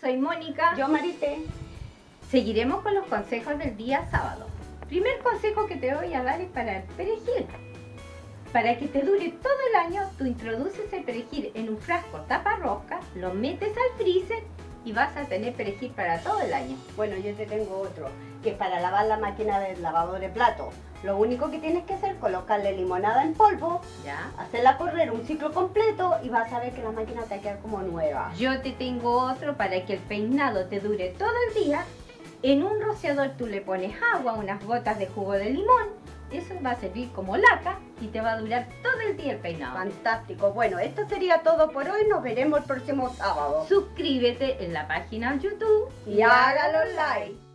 Soy Mónica. Yo Marité. Seguiremos con los consejos del día sábado. Primer consejo que te voy a dar es para el perejil. Para que te dure todo el año, tú introduces el perejil en un frasco tapa rosca, lo metes al freezer y vas a tener perejil para todo el año. Bueno, yo te tengo otro, que es para lavar la máquina del lavador de plato. Lo único que tienes que hacer es colocarle limonada en polvo, ¿Ya? hacerla correr un ciclo completo y vas a ver que la máquina te queda como nueva. Yo te tengo otro para que el peinado te dure todo el día. En un rociador tú le pones agua, unas gotas de jugo de limón. Eso va a servir como laca y te va a durar todo el día el peinado. Fantástico. Bueno, esto sería todo por hoy. Nos veremos el próximo sábado. Suscríbete en la página YouTube Y hágalo like.